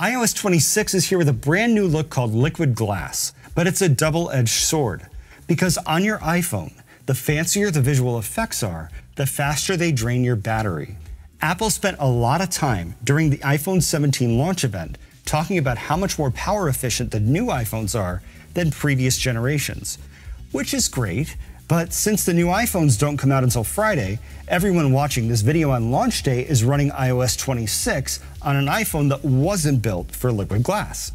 iOS 26 is here with a brand new look called Liquid Glass, but it's a double-edged sword. Because on your iPhone, the fancier the visual effects are, the faster they drain your battery. Apple spent a lot of time during the iPhone 17 launch event talking about how much more power efficient the new iPhones are than previous generations, which is great, but since the new iPhones don't come out until Friday, everyone watching this video on launch day is running iOS 26 on an iPhone that wasn't built for liquid glass.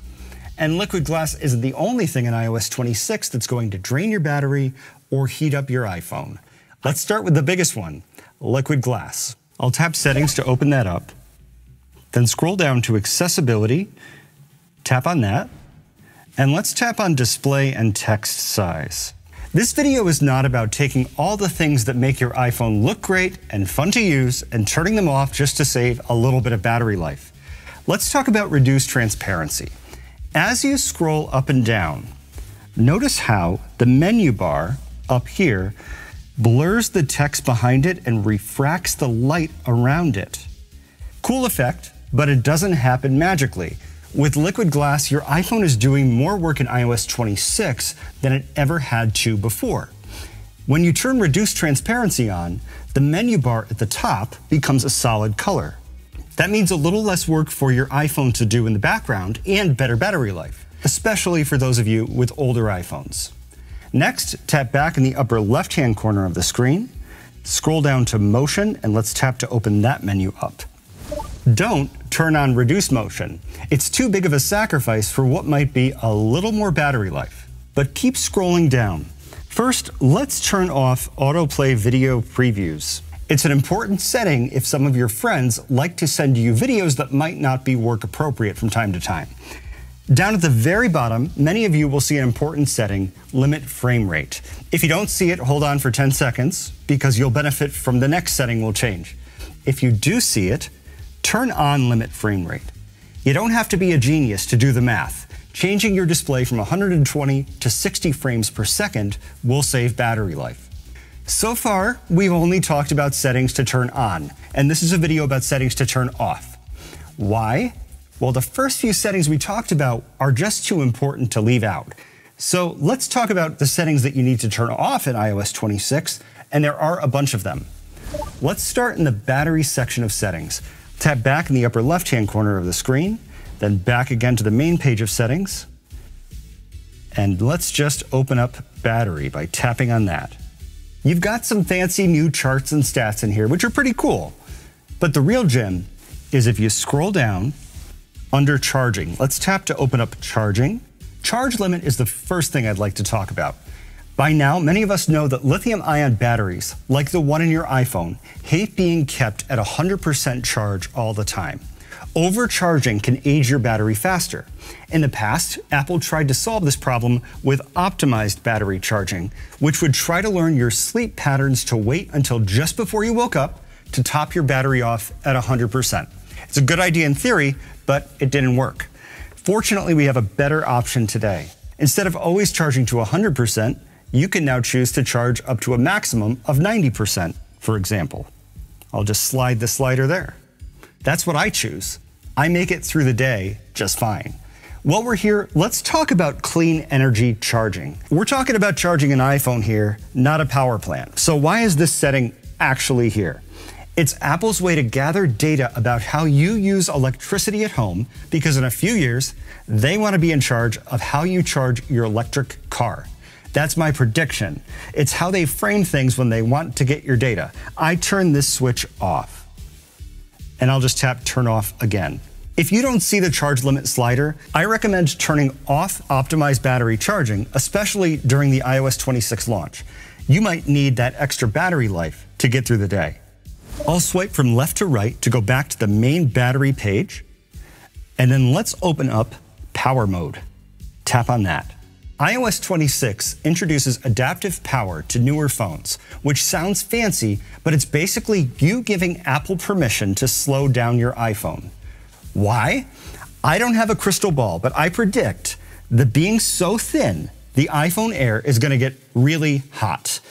And liquid glass isn't the only thing in iOS 26 that's going to drain your battery or heat up your iPhone. Let's start with the biggest one, liquid glass. I'll tap settings to open that up, then scroll down to accessibility, tap on that, and let's tap on display and text size. This video is not about taking all the things that make your iPhone look great and fun to use and turning them off just to save a little bit of battery life. Let's talk about reduced transparency. As you scroll up and down, notice how the menu bar up here blurs the text behind it and refracts the light around it. Cool effect, but it doesn't happen magically. With Liquid Glass, your iPhone is doing more work in iOS 26 than it ever had to before. When you turn Reduced Transparency on, the menu bar at the top becomes a solid color. That means a little less work for your iPhone to do in the background and better battery life, especially for those of you with older iPhones. Next, tap back in the upper left-hand corner of the screen, scroll down to Motion, and let's tap to open that menu up. Don't turn on reduce motion. It's too big of a sacrifice for what might be a little more battery life. But keep scrolling down. First, let's turn off autoplay video previews. It's an important setting if some of your friends like to send you videos that might not be work appropriate from time to time. Down at the very bottom, many of you will see an important setting, limit frame rate. If you don't see it, hold on for 10 seconds because you'll benefit from the next setting will change. If you do see it, turn on limit frame rate. You don't have to be a genius to do the math. Changing your display from 120 to 60 frames per second will save battery life. So far, we've only talked about settings to turn on, and this is a video about settings to turn off. Why? Well, the first few settings we talked about are just too important to leave out. So let's talk about the settings that you need to turn off in iOS 26, and there are a bunch of them. Let's start in the battery section of settings. Tap back in the upper left-hand corner of the screen, then back again to the main page of settings. And let's just open up battery by tapping on that. You've got some fancy new charts and stats in here, which are pretty cool. But the real gem is if you scroll down under charging, let's tap to open up charging. Charge limit is the first thing I'd like to talk about. By now, many of us know that lithium ion batteries, like the one in your iPhone, hate being kept at 100% charge all the time. Overcharging can age your battery faster. In the past, Apple tried to solve this problem with optimized battery charging, which would try to learn your sleep patterns to wait until just before you woke up to top your battery off at 100%. It's a good idea in theory, but it didn't work. Fortunately, we have a better option today. Instead of always charging to 100%, you can now choose to charge up to a maximum of 90%, for example. I'll just slide the slider there. That's what I choose. I make it through the day just fine. While we're here, let's talk about clean energy charging. We're talking about charging an iPhone here, not a power plant. So why is this setting actually here? It's Apple's way to gather data about how you use electricity at home because in a few years, they want to be in charge of how you charge your electric car. That's my prediction. It's how they frame things when they want to get your data. I turn this switch off and I'll just tap turn off again. If you don't see the charge limit slider, I recommend turning off optimized battery charging, especially during the iOS 26 launch. You might need that extra battery life to get through the day. I'll swipe from left to right to go back to the main battery page, and then let's open up power mode. Tap on that iOS 26 introduces adaptive power to newer phones, which sounds fancy, but it's basically you giving Apple permission to slow down your iPhone. Why? I don't have a crystal ball, but I predict that being so thin, the iPhone Air is going to get really hot.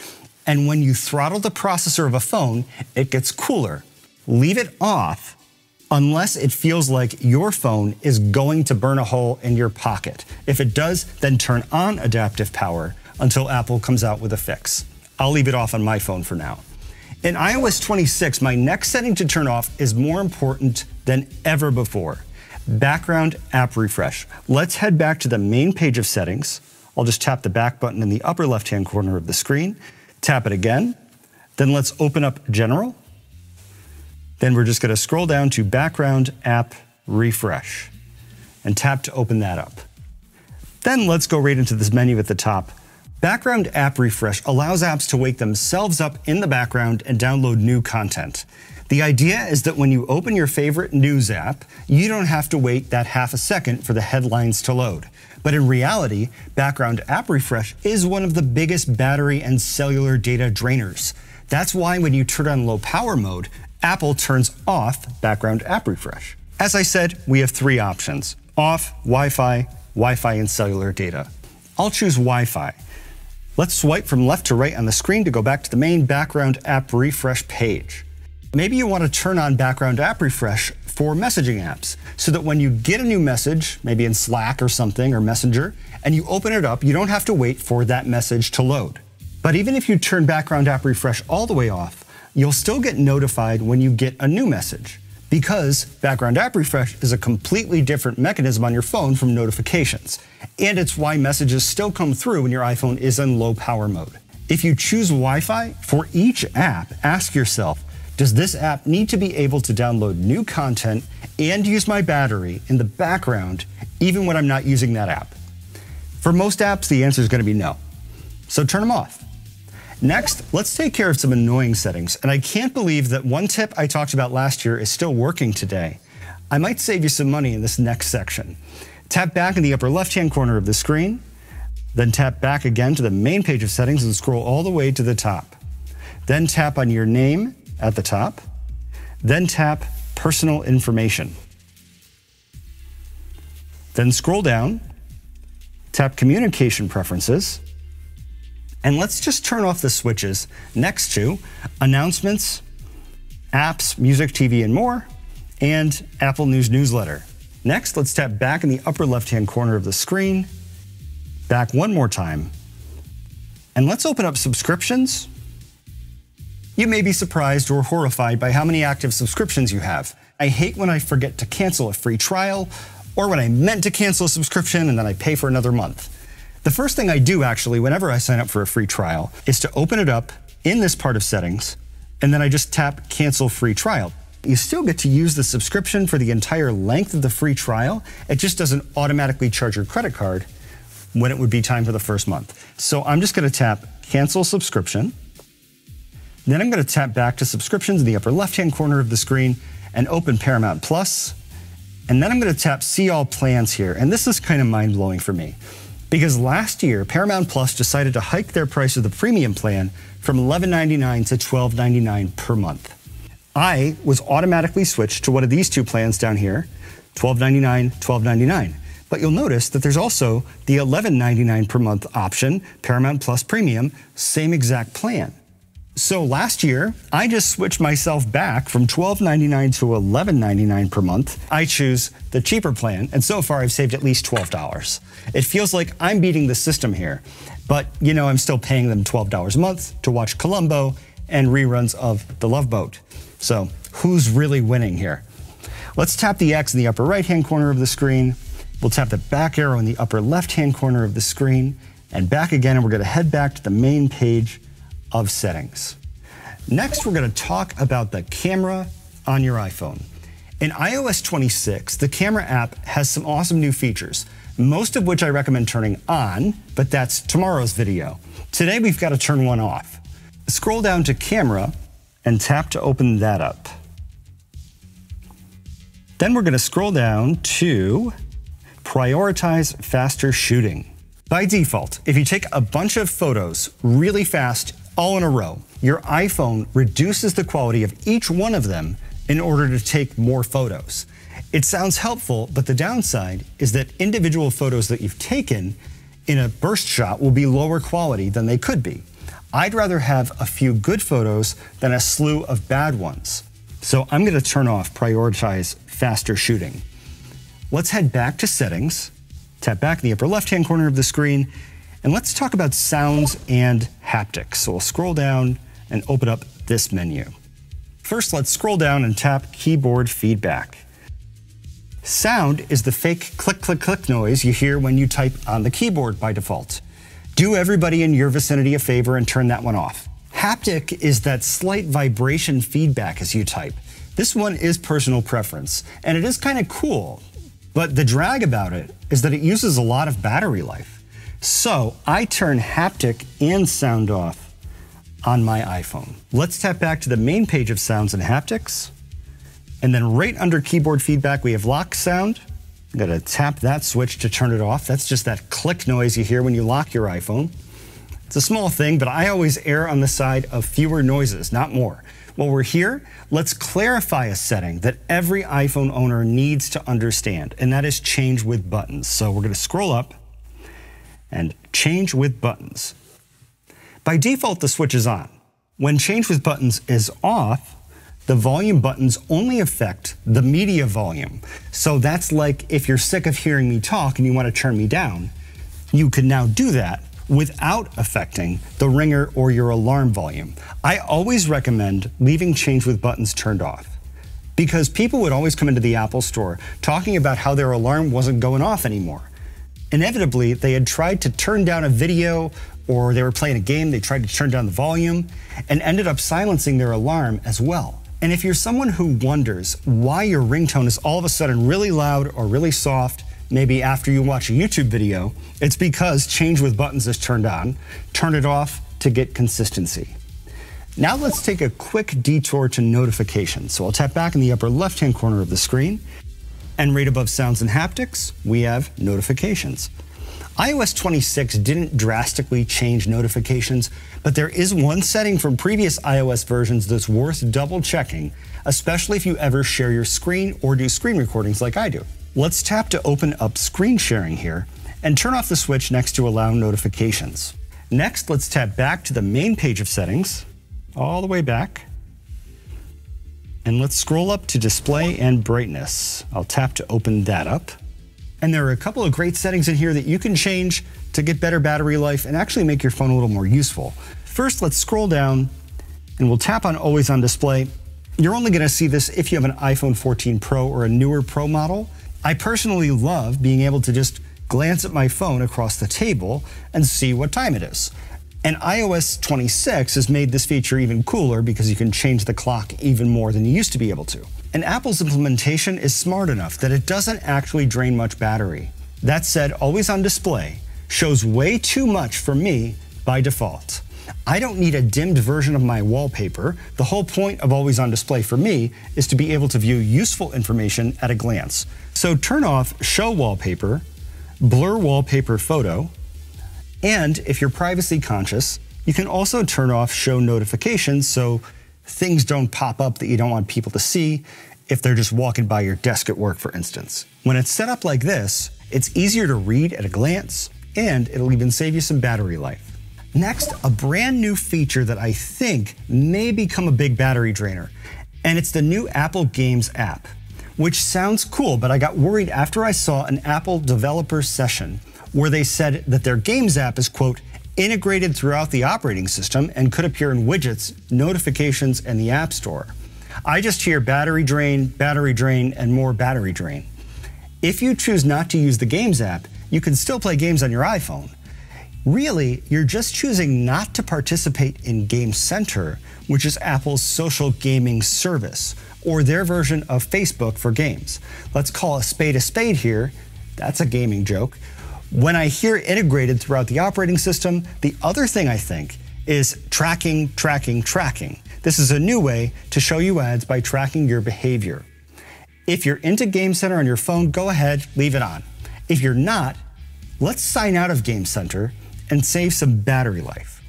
And when you throttle the processor of a phone, it gets cooler. Leave it off, unless it feels like your phone is going to burn a hole in your pocket. If it does, then turn on adaptive power until Apple comes out with a fix. I'll leave it off on my phone for now. In iOS 26, my next setting to turn off is more important than ever before. Background app refresh. Let's head back to the main page of settings. I'll just tap the back button in the upper left-hand corner of the screen, tap it again, then let's open up General. Then we're just gonna scroll down to Background App Refresh and tap to open that up. Then let's go right into this menu at the top. Background App Refresh allows apps to wake themselves up in the background and download new content. The idea is that when you open your favorite news app, you don't have to wait that half a second for the headlines to load. But in reality, background app refresh is one of the biggest battery and cellular data drainers. That's why when you turn on low power mode, Apple turns off background app refresh. As I said, we have three options, off, Wi-Fi, Wi-Fi and cellular data. I'll choose Wi-Fi. Let's swipe from left to right on the screen to go back to the main background app refresh page. Maybe you want to turn on background app refresh for messaging apps so that when you get a new message, maybe in Slack or something or Messenger, and you open it up, you don't have to wait for that message to load. But even if you turn background app refresh all the way off, you'll still get notified when you get a new message because background app refresh is a completely different mechanism on your phone from notifications. And it's why messages still come through when your iPhone is in low power mode. If you choose Wi Fi, for each app, ask yourself, does this app need to be able to download new content and use my battery in the background even when I'm not using that app? For most apps, the answer is going to be no. So turn them off. Next, let's take care of some annoying settings. And I can't believe that one tip I talked about last year is still working today. I might save you some money in this next section. Tap back in the upper left-hand corner of the screen, then tap back again to the main page of settings and scroll all the way to the top. Then tap on your name at the top, then tap Personal Information. Then scroll down, tap Communication Preferences, and let's just turn off the switches next to Announcements, Apps, Music, TV, and more, and Apple News Newsletter. Next, let's tap back in the upper left-hand corner of the screen, back one more time, and let's open up subscriptions you may be surprised or horrified by how many active subscriptions you have. I hate when I forget to cancel a free trial, or when I meant to cancel a subscription and then I pay for another month. The first thing I do actually whenever I sign up for a free trial is to open it up in this part of settings, and then I just tap cancel free trial. You still get to use the subscription for the entire length of the free trial. It just doesn't automatically charge your credit card when it would be time for the first month. So I'm just gonna tap cancel subscription. Then I'm going to tap back to subscriptions in the upper left-hand corner of the screen and open Paramount Plus. And then I'm going to tap see all plans here. And this is kind of mind-blowing for me. Because last year, Paramount Plus decided to hike their price of the premium plan from $11.99 to $12.99 per month. I was automatically switched to one of these two plans down here, $12.99, $12.99. But you'll notice that there's also the $11.99 per month option, Paramount Plus Premium, same exact plan. So last year, I just switched myself back from $12.99 to $11.99 per month. I choose the cheaper plan, and so far I've saved at least $12. It feels like I'm beating the system here, but you know, I'm still paying them $12 a month to watch Columbo and reruns of The Love Boat. So who's really winning here? Let's tap the X in the upper right-hand corner of the screen. We'll tap the back arrow in the upper left-hand corner of the screen and back again, and we're gonna head back to the main page of settings. Next, we're going to talk about the camera on your iPhone. In iOS 26, the camera app has some awesome new features, most of which I recommend turning on, but that's tomorrow's video. Today, we've got to turn one off. Scroll down to Camera and tap to open that up. Then we're going to scroll down to Prioritize Faster Shooting. By default, if you take a bunch of photos really fast all in a row. Your iPhone reduces the quality of each one of them in order to take more photos. It sounds helpful, but the downside is that individual photos that you've taken in a burst shot will be lower quality than they could be. I'd rather have a few good photos than a slew of bad ones. So I'm going to turn off prioritize faster shooting. Let's head back to settings, tap back in the upper left-hand corner of the screen, and let's talk about sounds and haptics. So we'll scroll down and open up this menu. First, let's scroll down and tap keyboard feedback. Sound is the fake click, click, click noise you hear when you type on the keyboard by default. Do everybody in your vicinity a favor and turn that one off. Haptic is that slight vibration feedback as you type. This one is personal preference, and it is kind of cool, but the drag about it is that it uses a lot of battery life. So I turn haptic and sound off on my iPhone. Let's tap back to the main page of sounds and haptics. And then right under keyboard feedback, we have lock sound. I'm gonna tap that switch to turn it off. That's just that click noise you hear when you lock your iPhone. It's a small thing, but I always err on the side of fewer noises, not more. While we're here, let's clarify a setting that every iPhone owner needs to understand, and that is change with buttons. So we're gonna scroll up and change with buttons. By default, the switch is on. When change with buttons is off, the volume buttons only affect the media volume. So that's like if you're sick of hearing me talk and you want to turn me down, you can now do that without affecting the ringer or your alarm volume. I always recommend leaving change with buttons turned off because people would always come into the Apple store talking about how their alarm wasn't going off anymore. Inevitably, they had tried to turn down a video or they were playing a game, they tried to turn down the volume and ended up silencing their alarm as well. And if you're someone who wonders why your ringtone is all of a sudden really loud or really soft, maybe after you watch a YouTube video, it's because change with buttons is turned on. Turn it off to get consistency. Now let's take a quick detour to notifications. So I'll tap back in the upper left-hand corner of the screen, and right above sounds and haptics, we have notifications. iOS 26 didn't drastically change notifications, but there is one setting from previous iOS versions that's worth double checking, especially if you ever share your screen or do screen recordings like I do. Let's tap to open up screen sharing here and turn off the switch next to allow notifications. Next, let's tap back to the main page of settings, all the way back. And let's scroll up to display and brightness. I'll tap to open that up. And there are a couple of great settings in here that you can change to get better battery life and actually make your phone a little more useful. First, let's scroll down and we'll tap on always on display. You're only gonna see this if you have an iPhone 14 Pro or a newer Pro model. I personally love being able to just glance at my phone across the table and see what time it is. And iOS 26 has made this feature even cooler because you can change the clock even more than you used to be able to. And Apple's implementation is smart enough that it doesn't actually drain much battery. That said, always on display shows way too much for me by default. I don't need a dimmed version of my wallpaper. The whole point of always on display for me is to be able to view useful information at a glance. So turn off show wallpaper, blur wallpaper photo, and if you're privacy conscious, you can also turn off show notifications so things don't pop up that you don't want people to see if they're just walking by your desk at work, for instance. When it's set up like this, it's easier to read at a glance, and it'll even save you some battery life. Next, a brand new feature that I think may become a big battery drainer, and it's the new Apple Games app, which sounds cool, but I got worried after I saw an Apple developer session where they said that their Games app is, quote, integrated throughout the operating system and could appear in widgets, notifications, and the App Store. I just hear battery drain, battery drain, and more battery drain. If you choose not to use the Games app, you can still play games on your iPhone. Really, you're just choosing not to participate in Game Center, which is Apple's social gaming service, or their version of Facebook for games. Let's call a spade a spade here. That's a gaming joke. When I hear integrated throughout the operating system, the other thing I think is tracking, tracking, tracking. This is a new way to show you ads by tracking your behavior. If you're into Game Center on your phone, go ahead, leave it on. If you're not, let's sign out of Game Center and save some battery life.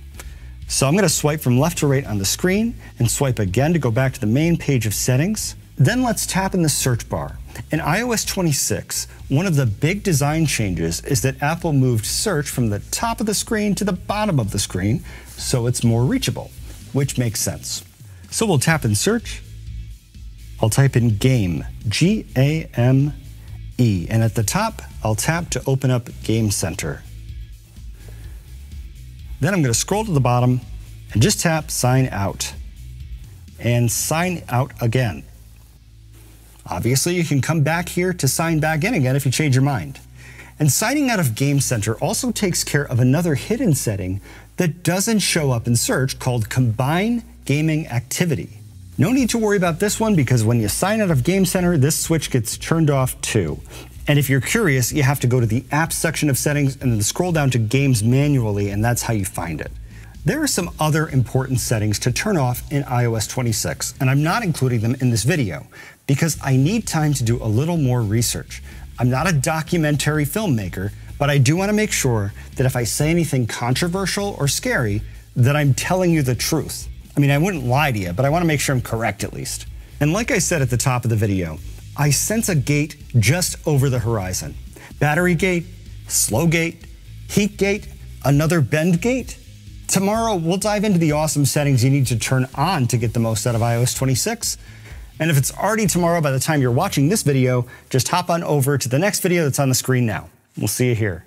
So I'm going to swipe from left to right on the screen and swipe again to go back to the main page of settings. Then let's tap in the search bar. In iOS 26, one of the big design changes is that Apple moved search from the top of the screen to the bottom of the screen so it's more reachable, which makes sense. So we'll tap in search I'll type in game, G A M E, and at the top, I'll tap to open up Game Center. Then I'm going to scroll to the bottom and just tap sign out and sign out again. Obviously, you can come back here to sign back in again if you change your mind. And signing out of Game Center also takes care of another hidden setting that doesn't show up in search called Combine Gaming Activity. No need to worry about this one because when you sign out of Game Center, this switch gets turned off too. And if you're curious, you have to go to the Apps section of settings and then scroll down to Games manually, and that's how you find it. There are some other important settings to turn off in iOS 26, and I'm not including them in this video because I need time to do a little more research. I'm not a documentary filmmaker, but I do want to make sure that if I say anything controversial or scary, that I'm telling you the truth. I mean, I wouldn't lie to you, but I want to make sure I'm correct at least. And like I said at the top of the video, I sense a gate just over the horizon. Battery gate, slow gate, heat gate, another bend gate. Tomorrow, we'll dive into the awesome settings you need to turn on to get the most out of iOS 26. And if it's already tomorrow by the time you're watching this video, just hop on over to the next video that's on the screen now. We'll see you here.